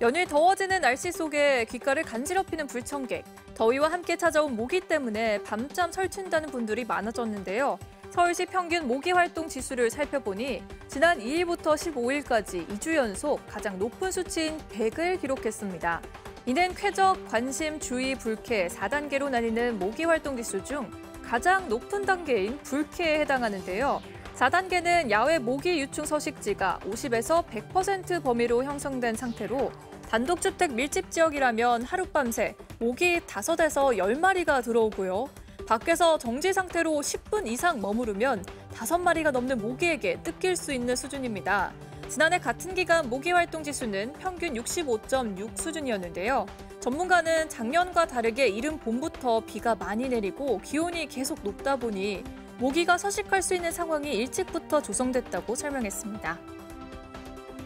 연일 더워지는 날씨 속에 귓가를 간지럽히는 불청객, 더위와 함께 찾아온 모기 때문에 밤잠 설친다는 분들이 많아졌는데요. 서울시 평균 모기 활동 지수를 살펴보니 지난 2일부터 15일까지 2주 연속 가장 높은 수치인 100을 기록했습니다. 이는 쾌적, 관심, 주의, 불쾌 4단계로 나뉘는 모기 활동 지수 중 가장 높은 단계인 불쾌에 해당하는데요. 4단계는 야외 모기 유충 서식지가 50에서 100% 범위로 형성된 상태로 단독주택 밀집 지역이라면 하룻밤새 모기 5에서 10마리가 들어오고요. 밖에서 정지 상태로 10분 이상 머무르면 5마리가 넘는 모기에게 뜯길 수 있는 수준입니다. 지난해 같은 기간 모기 활동 지수는 평균 65.6 수준이었는데요. 전문가는 작년과 다르게 이른 봄부터 비가 많이 내리고 기온이 계속 높다 보니 모기가 서식할 수 있는 상황이 일찍부터 조성됐다고 설명했습니다.